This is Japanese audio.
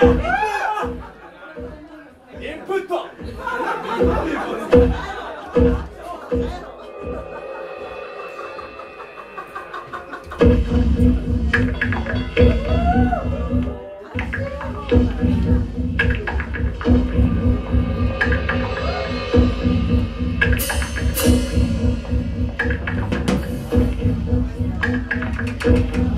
インプット Thank you.